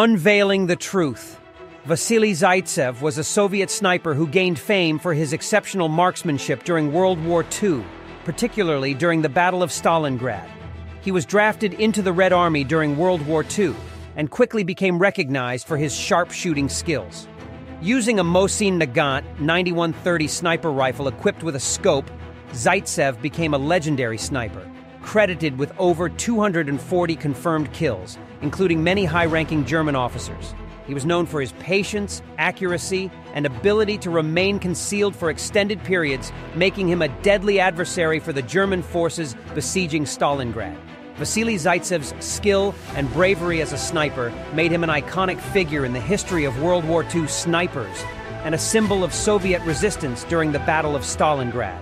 Unveiling the truth. Vasily Zaitsev was a Soviet sniper who gained fame for his exceptional marksmanship during World War II, particularly during the Battle of Stalingrad. He was drafted into the Red Army during World War II and quickly became recognized for his sharpshooting skills. Using a Mosin Nagant 9130 sniper rifle equipped with a scope, Zaitsev became a legendary sniper, credited with over 240 confirmed kills, including many high-ranking German officers. He was known for his patience, accuracy, and ability to remain concealed for extended periods, making him a deadly adversary for the German forces besieging Stalingrad. Vasily Zaitsev's skill and bravery as a sniper made him an iconic figure in the history of World War II snipers and a symbol of Soviet resistance during the Battle of Stalingrad.